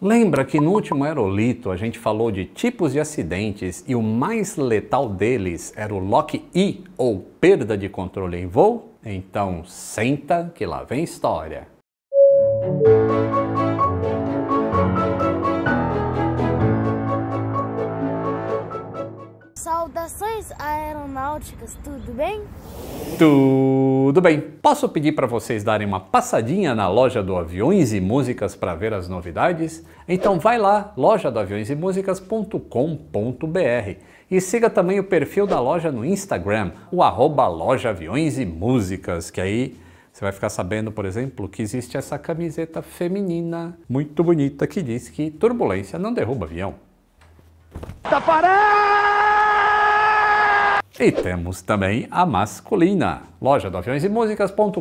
Lembra que no último aerolito a gente falou de tipos de acidentes e o mais letal deles era o lock-e ou perda de controle em voo? Então senta que lá vem história. Saudações aeronáuticas, tudo bem? Tudo bem. Posso pedir para vocês darem uma passadinha na loja do Aviões e Músicas para ver as novidades? Então vai lá, loja do aviões e músicas.com.br e siga também o perfil da loja no Instagram, o arroba loja aviões e músicas, que aí você vai ficar sabendo, por exemplo, que existe essa camiseta feminina muito bonita que diz que turbulência não derruba avião. Tá e temos também a masculina, loja do aviões e músicas.com.br.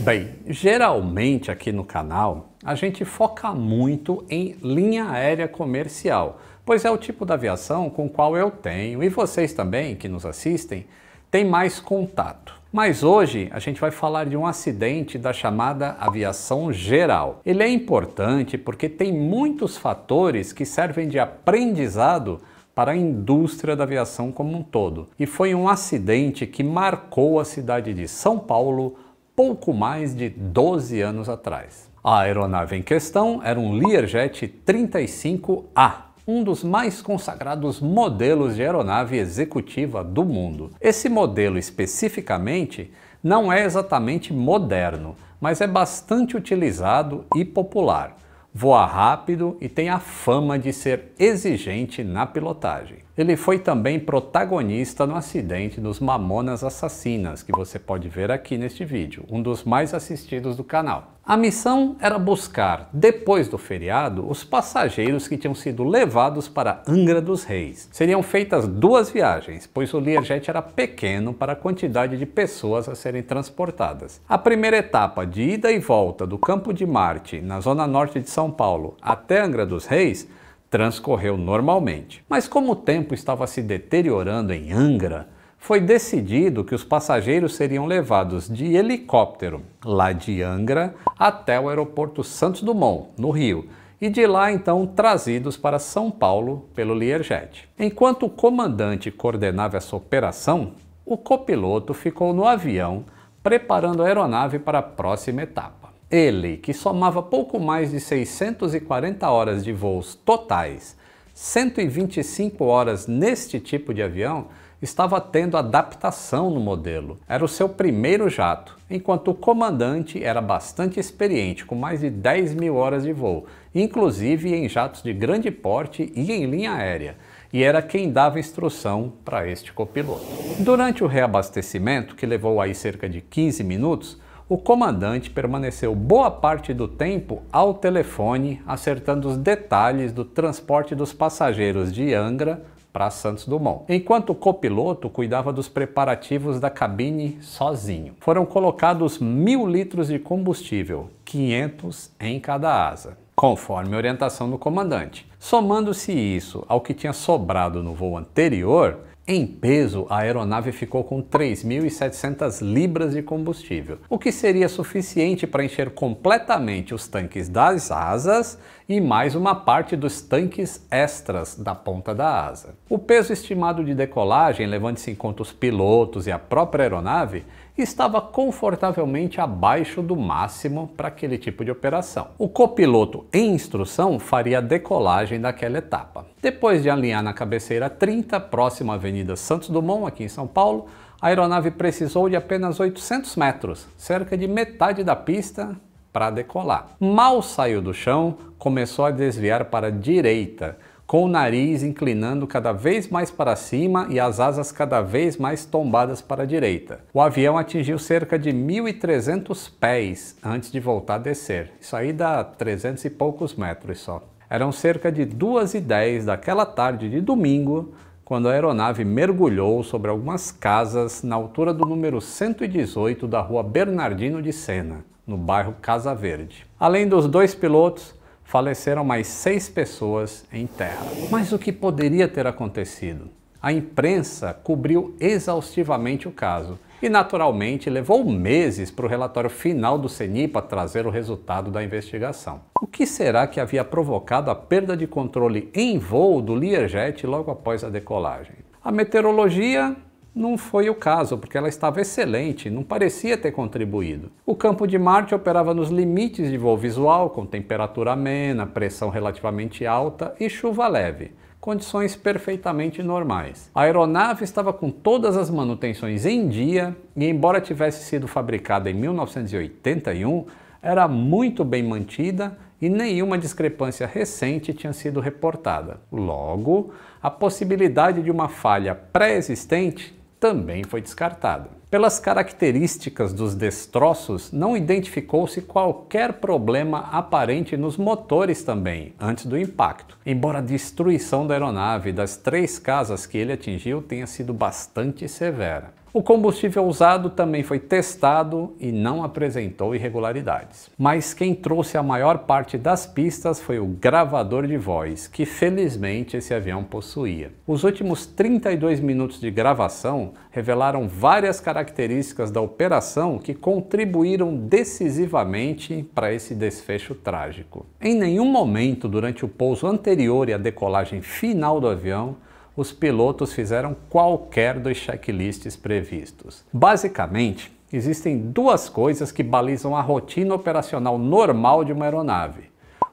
Bem, geralmente aqui no canal a gente foca muito em linha aérea comercial, pois é o tipo da aviação com qual eu tenho e vocês também que nos assistem têm mais contato. Mas hoje a gente vai falar de um acidente da chamada aviação geral. Ele é importante porque tem muitos fatores que servem de aprendizado para a indústria da aviação como um todo. E foi um acidente que marcou a cidade de São Paulo pouco mais de 12 anos atrás. A aeronave em questão era um Learjet 35A, um dos mais consagrados modelos de aeronave executiva do mundo. Esse modelo especificamente não é exatamente moderno, mas é bastante utilizado e popular voa rápido e tem a fama de ser exigente na pilotagem. Ele foi também protagonista no acidente dos Mamonas Assassinas, que você pode ver aqui neste vídeo, um dos mais assistidos do canal. A missão era buscar, depois do feriado, os passageiros que tinham sido levados para Angra dos Reis. Seriam feitas duas viagens, pois o Learjet era pequeno para a quantidade de pessoas a serem transportadas. A primeira etapa de ida e volta do Campo de Marte, na zona norte de São Paulo, até Angra dos Reis, transcorreu normalmente. Mas como o tempo estava se deteriorando em Angra, foi decidido que os passageiros seriam levados de helicóptero lá de Angra até o aeroporto Santos Dumont, no Rio, e de lá então trazidos para São Paulo pelo Learjet. Enquanto o comandante coordenava essa operação, o copiloto ficou no avião preparando a aeronave para a próxima etapa. Ele, que somava pouco mais de 640 horas de voos totais, 125 horas neste tipo de avião, estava tendo adaptação no modelo. Era o seu primeiro jato, enquanto o comandante era bastante experiente, com mais de 10 mil horas de voo, inclusive em jatos de grande porte e em linha aérea, e era quem dava instrução para este copiloto. Durante o reabastecimento, que levou aí cerca de 15 minutos, o comandante permaneceu boa parte do tempo ao telefone, acertando os detalhes do transporte dos passageiros de Angra para Santos Dumont, enquanto o copiloto cuidava dos preparativos da cabine sozinho. Foram colocados mil litros de combustível, 500 em cada asa, conforme orientação do comandante. Somando-se isso ao que tinha sobrado no voo anterior, em peso, a aeronave ficou com 3.700 libras de combustível, o que seria suficiente para encher completamente os tanques das asas e mais uma parte dos tanques extras da ponta da asa. O peso estimado de decolagem, levando-se em conta os pilotos e a própria aeronave, estava confortavelmente abaixo do máximo para aquele tipo de operação. O copiloto em instrução faria a decolagem daquela etapa. Depois de alinhar na cabeceira 30, próximo à Avenida Santos Dumont, aqui em São Paulo, a aeronave precisou de apenas 800 metros, cerca de metade da pista, para decolar. Mal saiu do chão, começou a desviar para a direita, com o nariz inclinando cada vez mais para cima e as asas cada vez mais tombadas para a direita. O avião atingiu cerca de 1.300 pés antes de voltar a descer. Isso aí dá 300 e poucos metros só. Eram cerca de 2 e 10 daquela tarde de domingo quando a aeronave mergulhou sobre algumas casas na altura do número 118 da rua Bernardino de Sena, no bairro Casa Verde. Além dos dois pilotos, faleceram mais seis pessoas em terra. Mas o que poderia ter acontecido? A imprensa cobriu exaustivamente o caso E naturalmente levou meses para o relatório final do CENIPA trazer o resultado da investigação. O que será que havia provocado a perda de controle em voo do Learjet logo após a decolagem? A meteorologia não foi o caso, porque ela estava excelente, não parecia ter contribuído. O campo de Marte operava nos limites de voo visual, com temperatura amena, pressão relativamente alta e chuva leve condições perfeitamente normais. A aeronave estava com todas as manutenções em dia e, embora tivesse sido fabricada em 1981, era muito bem mantida e nenhuma discrepância recente tinha sido reportada. Logo, a possibilidade de uma falha pré-existente também foi descartada. Pelas características dos destroços, não identificou-se qualquer problema aparente nos motores também, antes do impacto. Embora a destruição da aeronave das três casas que ele atingiu tenha sido bastante severa. O combustível usado também foi testado e não apresentou irregularidades. Mas quem trouxe a maior parte das pistas foi o gravador de voz, que felizmente esse avião possuía. Os últimos 32 minutos de gravação revelaram várias características da operação que contribuíram decisivamente para esse desfecho trágico. Em nenhum momento durante o pouso anterior e a decolagem final do avião os pilotos fizeram qualquer dos checklists previstos. Basicamente, existem duas coisas que balizam a rotina operacional normal de uma aeronave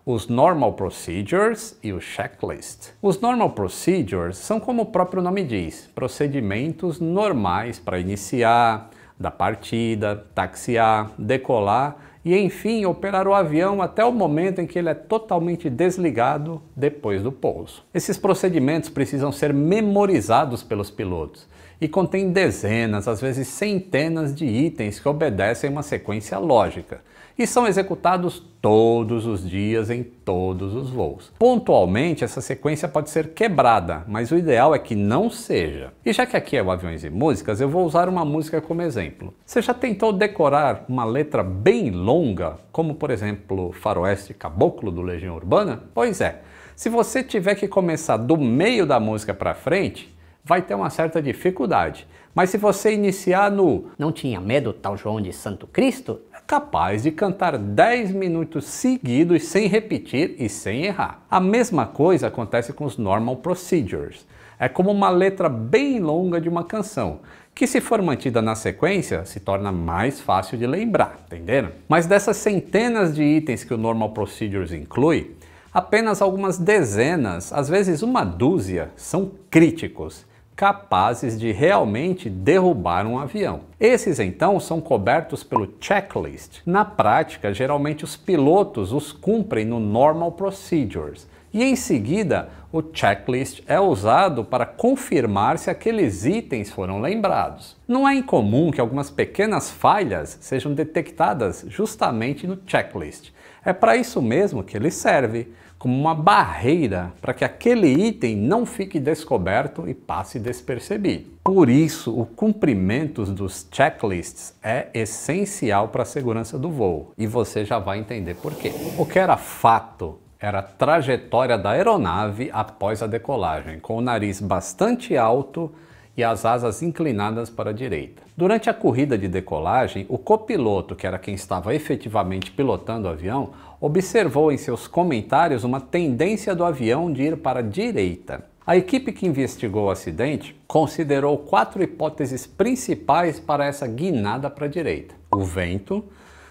os Normal Procedures e o Checklist. Os Normal Procedures são, como o próprio nome diz, procedimentos normais para iniciar, da partida, taxiar, decolar e, enfim, operar o avião até o momento em que ele é totalmente desligado depois do pouso. Esses procedimentos precisam ser memorizados pelos pilotos e contêm dezenas, às vezes centenas de itens que obedecem uma sequência lógica e são executados todos os dias em todos os voos. Pontualmente, essa sequência pode ser quebrada, mas o ideal é que não seja. E já que aqui é o Aviões e Músicas, eu vou usar uma música como exemplo. Você já tentou decorar uma letra bem longa, como por exemplo Faroeste Caboclo do Legião Urbana? Pois é, se você tiver que começar do meio da música para frente, vai ter uma certa dificuldade. Mas se você iniciar no Não tinha medo tal João de Santo Cristo, capaz de cantar 10 minutos seguidos sem repetir e sem errar. A mesma coisa acontece com os normal procedures. É como uma letra bem longa de uma canção, que se for mantida na sequência, se torna mais fácil de lembrar, entenderam? Mas dessas centenas de itens que o normal procedures inclui, apenas algumas dezenas, às vezes uma dúzia, são críticos capazes de realmente derrubar um avião. Esses então são cobertos pelo checklist. Na prática, geralmente os pilotos os cumprem no normal procedures. E em seguida, o checklist é usado para confirmar se aqueles itens foram lembrados. Não é incomum que algumas pequenas falhas sejam detectadas justamente no checklist. É para isso mesmo que ele serve como uma barreira para que aquele item não fique descoberto e passe despercebido. Por isso, o cumprimento dos checklists é essencial para a segurança do voo e você já vai entender por quê. O que era fato era a trajetória da aeronave após a decolagem, com o nariz bastante alto e as asas inclinadas para a direita. Durante a corrida de decolagem, o copiloto, que era quem estava efetivamente pilotando o avião, observou em seus comentários uma tendência do avião de ir para a direita. A equipe que investigou o acidente considerou quatro hipóteses principais para essa guinada para a direita: o vento,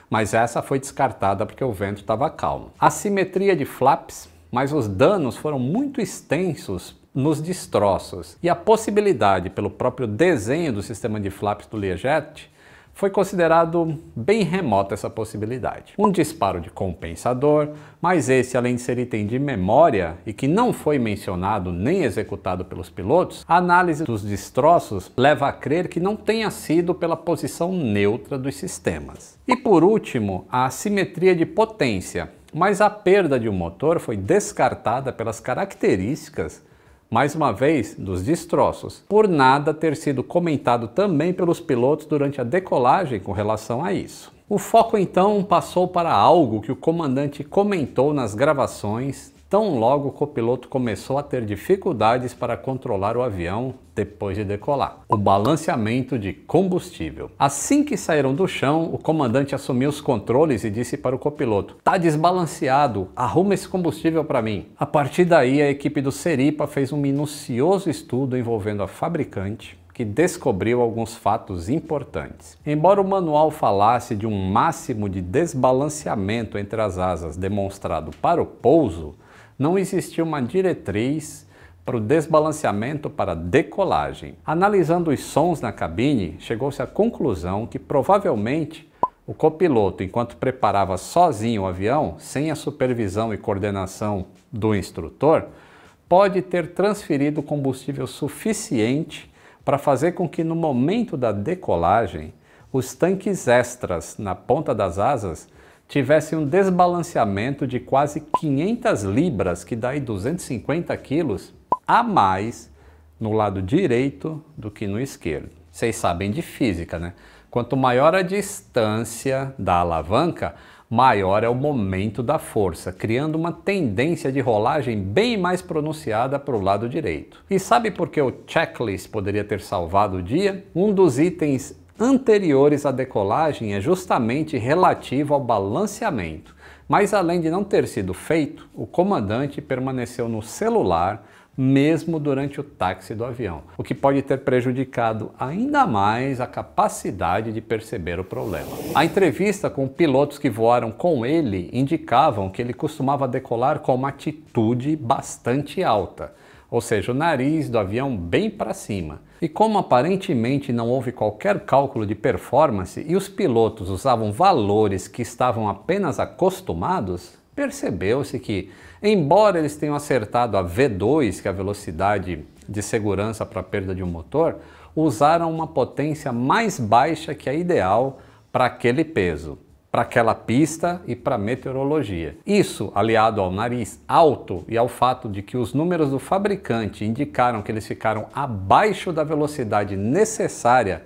mas essa foi descartada porque o vento estava calmo. A simetria de flaps, mas os danos foram muito extensos nos destroços. E a possibilidade, pelo próprio desenho do sistema de flaps do Learjet, foi considerado bem remota essa possibilidade. Um disparo de compensador, mas esse, além de ser item de memória e que não foi mencionado nem executado pelos pilotos, a análise dos destroços leva a crer que não tenha sido pela posição neutra dos sistemas. E por último, a assimetria de potência, mas a perda de um motor foi descartada pelas características mais uma vez, dos destroços, por nada ter sido comentado também pelos pilotos durante a decolagem com relação a isso. O foco então passou para algo que o comandante comentou nas gravações tão logo o copiloto começou a ter dificuldades para controlar o avião depois de decolar. O balanceamento de combustível. Assim que saíram do chão, o comandante assumiu os controles e disse para o copiloto: "Tá desbalanceado, arruma esse combustível para mim". A partir daí, a equipe do Seripa fez um minucioso estudo envolvendo a fabricante, que descobriu alguns fatos importantes. Embora o manual falasse de um máximo de desbalanceamento entre as asas demonstrado para o pouso, não existia uma diretriz para o desbalanceamento para decolagem. Analisando os sons na cabine, chegou-se à conclusão que provavelmente o copiloto, enquanto preparava sozinho o avião, sem a supervisão e coordenação do instrutor, pode ter transferido combustível suficiente para fazer com que no momento da decolagem os tanques extras na ponta das asas tivessem um desbalanceamento de quase 500 libras, que dá aí 250 quilos, a mais no lado direito do que no esquerdo. Vocês sabem de física, né? Quanto maior a distância da alavanca, maior é o momento da força, criando uma tendência de rolagem bem mais pronunciada para o lado direito. E sabe por que o checklist poderia ter salvado o dia? Um dos itens anteriores à decolagem é justamente relativo ao balanceamento. Mas além de não ter sido feito, o comandante permaneceu no celular mesmo durante o táxi do avião, o que pode ter prejudicado ainda mais a capacidade de perceber o problema. A entrevista com pilotos que voaram com ele indicavam que ele costumava decolar com uma atitude bastante alta, ou seja, o nariz do avião bem para cima. E como aparentemente não houve qualquer cálculo de performance e os pilotos usavam valores que estavam apenas acostumados, percebeu-se que, embora eles tenham acertado a V2, que é a velocidade de segurança para perda de um motor, usaram uma potência mais baixa que a ideal para aquele peso, para aquela pista e para meteorologia. Isso, aliado ao nariz alto e ao fato de que os números do fabricante indicaram que eles ficaram abaixo da velocidade necessária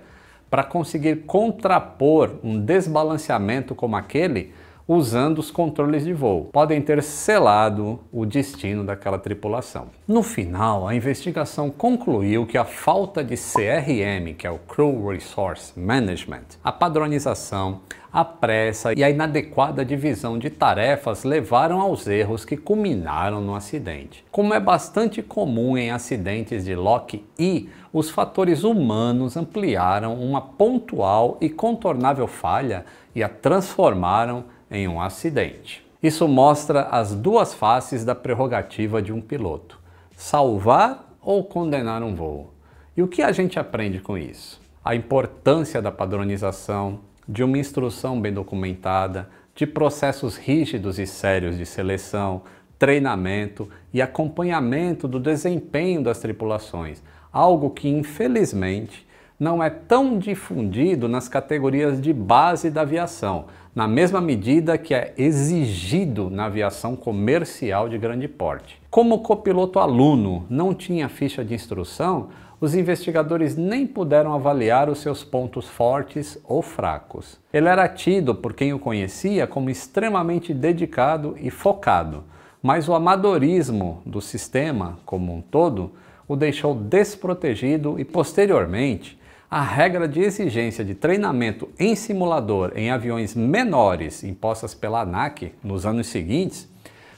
para conseguir contrapor um desbalanceamento como aquele, usando os controles de voo. Podem ter selado o destino daquela tripulação. No final, a investigação concluiu que a falta de CRM, que é o Crew Resource Management, a padronização, a pressa e a inadequada divisão de tarefas levaram aos erros que culminaram no acidente. Como é bastante comum em acidentes de Lock E, os fatores humanos ampliaram uma pontual e contornável falha e a transformaram em um acidente. Isso mostra as duas faces da prerrogativa de um piloto: salvar ou condenar um voo. E o que a gente aprende com isso? A importância da padronização, de uma instrução bem documentada, de processos rígidos e sérios de seleção, treinamento e acompanhamento do desempenho das tripulações, algo que infelizmente não é tão difundido nas categorias de base da aviação, na mesma medida que é exigido na aviação comercial de grande porte. Como copiloto aluno não tinha ficha de instrução, os investigadores nem puderam avaliar os seus pontos fortes ou fracos. Ele era tido por quem o conhecia como extremamente dedicado e focado, mas o amadorismo do sistema como um todo o deixou desprotegido e, posteriormente, a regra de exigência de treinamento em simulador em aviões menores impostas pela ANAC nos anos seguintes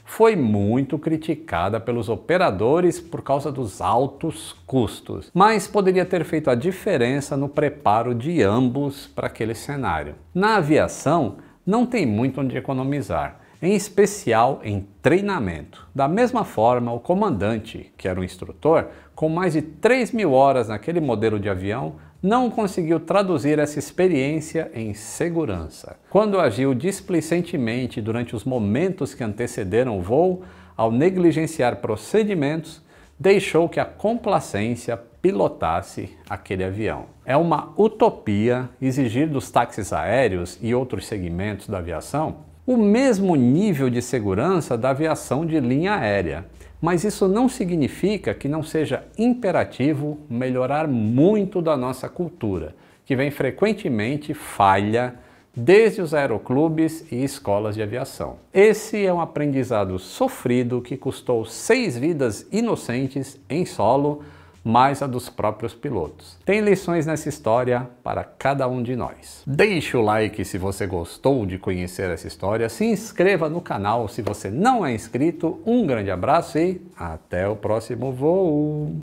foi muito criticada pelos operadores por causa dos altos custos, mas poderia ter feito a diferença no preparo de ambos para aquele cenário. Na aviação, não tem muito onde economizar, em especial em treinamento. Da mesma forma, o comandante, que era o instrutor, com mais de 3 mil horas naquele modelo de avião, não conseguiu traduzir essa experiência em segurança. Quando agiu displicentemente durante os momentos que antecederam o voo, ao negligenciar procedimentos, deixou que a complacência pilotasse aquele avião. É uma utopia exigir dos táxis aéreos e outros segmentos da aviação o mesmo nível de segurança da aviação de linha aérea. Mas isso não significa que não seja imperativo melhorar muito da nossa cultura, que vem frequentemente falha desde os aeroclubes e escolas de aviação. Esse é um aprendizado sofrido que custou seis vidas inocentes em solo, mais a dos próprios pilotos. Tem lições nessa história para cada um de nós. Deixe o like se você gostou de conhecer essa história, se inscreva no canal se você não é inscrito, um grande abraço e até o próximo voo!